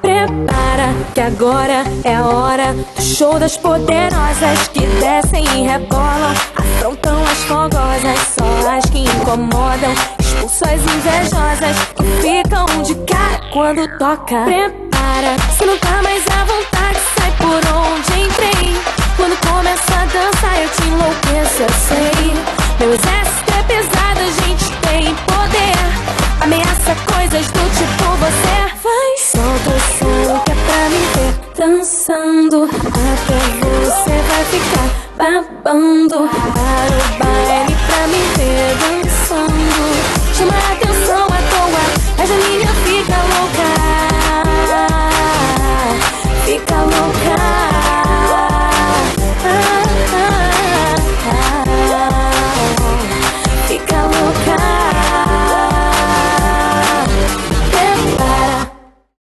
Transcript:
Prepara que agora é a hora do show das poderosas que descem e rebolam, afrontam as fogosas, só as que incomodam, expulsam invejosas que ficam de cara quando toca. Prepara, se não tá mais a dançando. Até você vai ficar babando. Barulho